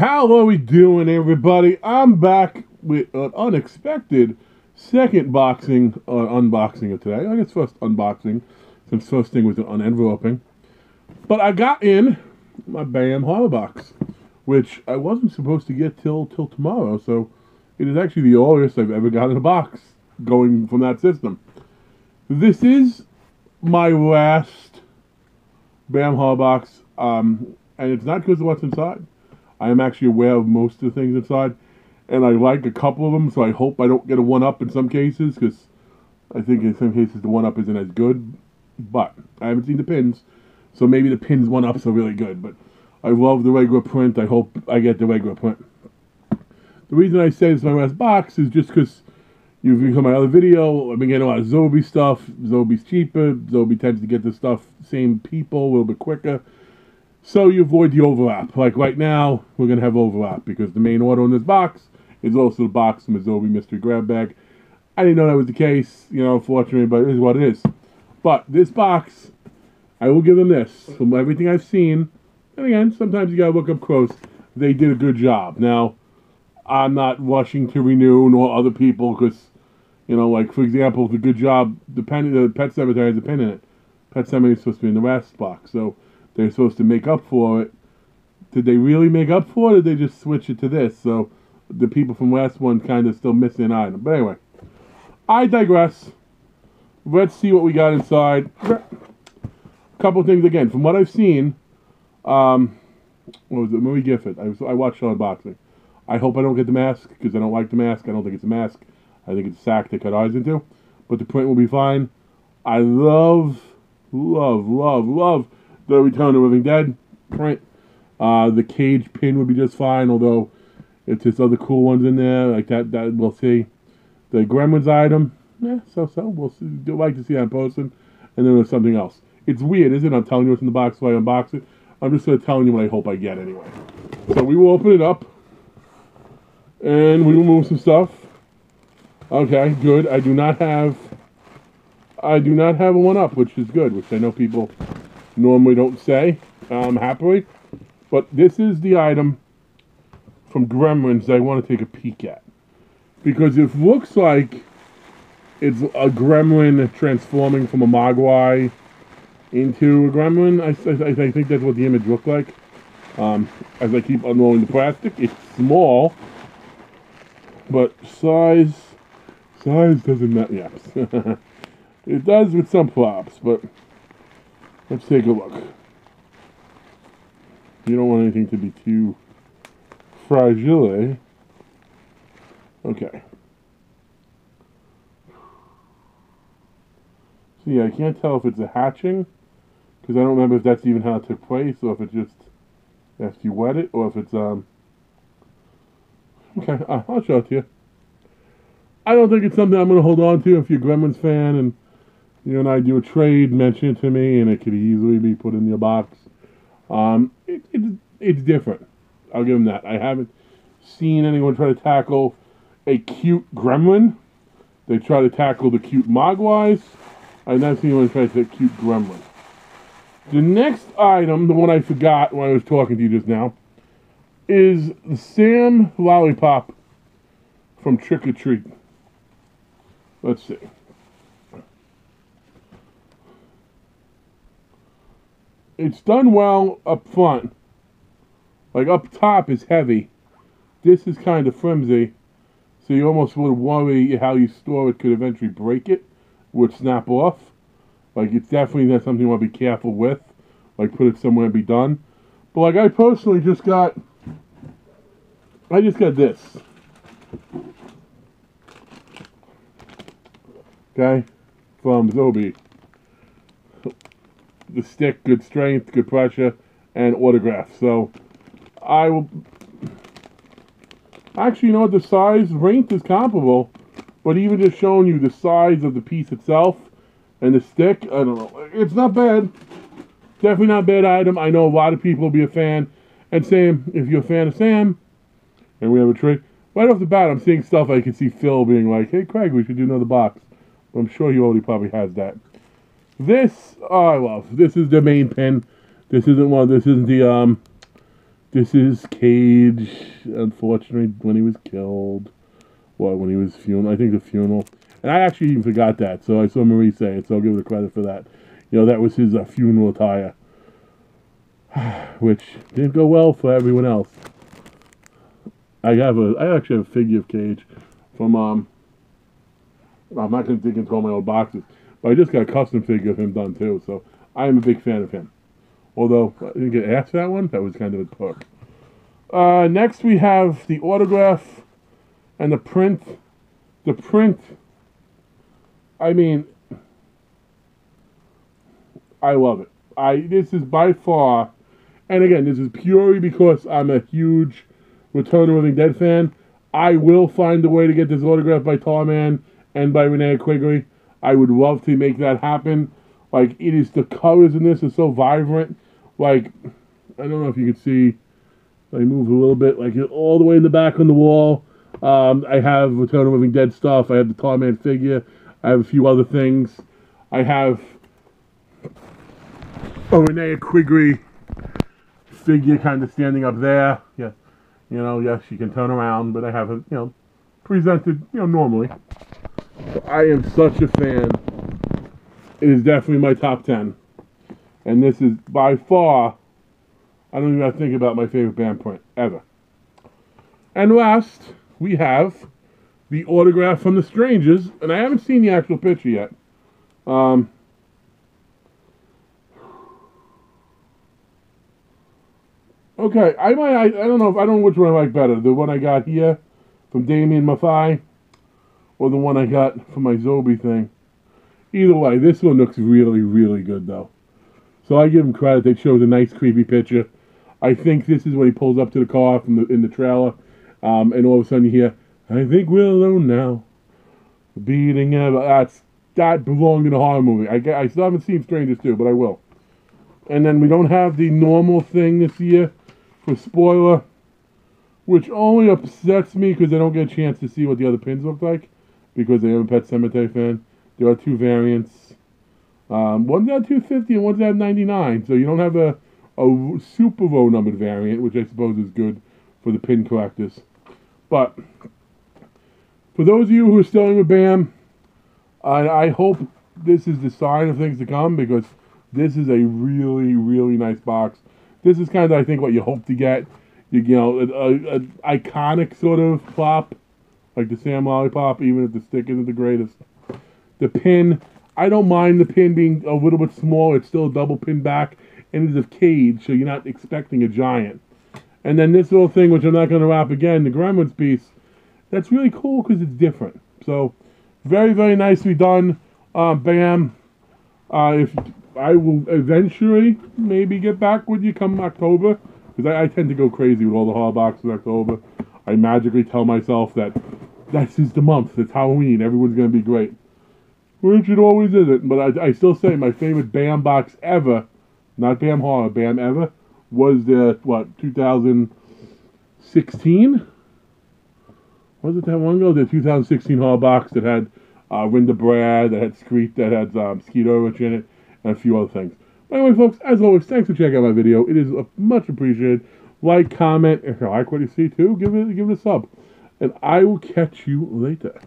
How are we doing, everybody? I'm back with an unexpected second boxing, uh, unboxing of today. I guess first unboxing, since first thing was an unenveloping. But I got in my BAM horror box, which I wasn't supposed to get till till tomorrow. So it is actually the earliest I've ever got in a box going from that system. This is my last BAM horror box, um, and it's not because of what's inside. I am actually aware of most of the things inside, and I like a couple of them, so I hope I don't get a one up in some cases, because I think in some cases the one up isn't as good. But I haven't seen the pins, so maybe the pins one ups are really good. But I love the regular print. I hope I get the regular print. The reason I say is my last box is just because you've become my other video. I've been getting a lot of Zobie stuff. Zobie's cheaper. Zobi tends to get the stuff same people a little bit quicker. So you avoid the overlap. Like right now, we're going to have overlap because the main order in this box is also the box the Mystery Grab Bag. I didn't know that was the case, you know, fortunately, but it is what it is. But this box, I will give them this. From everything I've seen, and again, sometimes you gotta look up close, they did a good job. Now, I'm not rushing to renew nor other people because, you know, like for example, the good job, the, pen, the Pet Sematary has a pin in it. Pet Sematary is supposed to be in the last box, so they're supposed to make up for it. Did they really make up for it, or did they just switch it to this? So the people from last one kind of still missing an item. But anyway, I digress. Let's see what we got inside. A couple things again from what I've seen. Um, what was it? Movie Gifford. I, was, I watched unboxing. I hope I don't get the mask because I don't like the mask. I don't think it's a mask. I think it's a sack to cut eyes into. But the print will be fine. I love, love, love, love the Return of the Living Dead print. Uh, the Gage pin would be just fine, although it's just other cool ones in there like that. That we'll see. The Gremlins item, yeah, so so. We'll see. Do like to see that posted. And then there's something else. It's weird, isn't it? I'm telling you what's in the box so I unbox it. I'm just sort of telling you what I hope I get anyway. So we will open it up. And we will move some stuff. Okay, good. I do not have I do not have a one up, which is good, which I know people normally don't say um, happily. But this is the item from Gremlins I want to take a peek at. Because it looks like it's a gremlin transforming from a Mogwai into a gremlin. I, I, I think that's what the image looked like. Um, as I keep unrolling the plastic, it's small, but size, size doesn't matter. Yes, it does with some flops, but let's take a look. You don't want anything to be too fragile. Eh? Okay. See, I can't tell if it's a hatching, because I don't remember if that's even how it took place, or if it's just after you wet it, or if it's, um... Okay, I'll show it to you. I don't think it's something I'm going to hold on to if you're a Gremlins fan, and you and I do a trade, mention it to me, and it could easily be put in your box. Um, it, it, it's different. I'll give them that. I haven't seen anyone try to tackle a cute gremlin. They try to tackle the cute mogwais. I've never seen anyone try to take cute gremlin. The next item, the one I forgot when I was talking to you just now, is the Sam Lollipop from Trick or Treat. Let's see. It's done well up front. Like up top is heavy. This is kind of flimsy. So you almost would worry how you store it could eventually break it, would snap off. Like it's definitely not something you want to be careful with. Like put it somewhere and be done. But like I personally just got I just got this. Okay? From Zobie. The stick, good strength, good pressure, and autograph. So I will actually you know what the size length is comparable, but even just showing you the size of the piece itself and the stick, I don't know. It's not bad. Definitely not bad item. I know a lot of people will be a fan. And Sam, if you're a fan of Sam, and we have a trade, right off the bat, I'm seeing stuff I can see Phil being like, hey, Craig, we should do another box. But I'm sure he already probably has that. This, oh, I love. This is the main pin. This isn't one, this isn't the, um, this is Gage, unfortunately, when he was killed. Well, when he was funeral, I think the funeral. And I actually even forgot that, so I saw Marie say it, so I'll give her credit for that. You know, that was his uh, funeral attire, which didn't go well for everyone else. I have a, I actually have a figure of Gage from, um, I'm not going to dig into all my old boxes, but I just got a custom figure of him done too, so I am a big fan of him. Although, I didn't get asked that one, that was kind of a perk. Uh, next we have the autograph and the print. The print, I mean, I love it. I This is by far, and again, this is purely because I'm a huge Return of Living Dead fan. I will find a way to get this autograph by Tarman and by Linnea Quigley. I would love to make that happen. Like, it is, the colors in this are so vibrant. Like, I don't know if you can see, I move a little bit, like, all the way in the back on the wall. Um, I have Return of Living Dead stuff. I have the Tarman figure. I have a few other things. I have a Linnea Quigley figure kind of standing up there. Yeah. You know, yes, you can turn around, but I have it, you know, presented, you know, normally. So I am such a fan. It is definitely my top 10. And this is by far, I don't even have to think about my favorite band print ever. And last, we have the autograph from the Strangers, and I haven't seen the actual picture yet. Um, Okay, I might. I, I don't know if I don't know which one I like better. The one I got here from damien Mathai, or the one I got for my Zobie thing. Either way, this one looks really, really good though. So I give him credit. They showed a nice, creepy picture. I think this is when he pulls up to the car from the in the trailer, um, and all of a sudden you hear, "I think we're alone now." Beating him. That's that belonged in a horror movie. I, I still haven't seen Strangers 2, but I will. And then we don't have the normal thing this year for spoiler, which only upsets me because I don't get a chance to see what the other pins look like because I am a Pet Sematary fan. There are two variants. Um, one's at 250 and one's at 99, so you don't have a, a super low numbered variant, which I suppose is good for the pin collectors. But for those of you who are still in with BAM, I, I hope this is the sign of things to come because this is a really, really nice box this is kind of I think what you hope to get. You, you know, a, a, iconic sort of pop, like the Sam Lollipop, even if the stick isn't the greatest. The pin, I don't mind the pin being a little bit small. It's still a double pin back, and it's a Gage, so you're not expecting a giant. And then this little thing, which I'm not going to wrap again, the Gremlins piece, that's really cool because it's different. So, very, very nicely done. Uh, bam. Uh, if I will eventually maybe get back with you come October because I, I, tend to go crazy with all the horror boxes in October. I magically tell myself that this is the month. It's Halloween. Everyone's gonna be great, which it always isn't. But I, I still say my favorite Bam box ever, not Bam horror, Bam ever, was the what 2016. Was it that long ago? The 2016 horror box that had uh, Linda Brad, that had Screet, that had um, Rich in it and a few other things. By the way, folks, as always, thanks for checking out my video. It is much appreciated. Like, comment, if you like what you see too, give it give it a sub. And I will catch you later.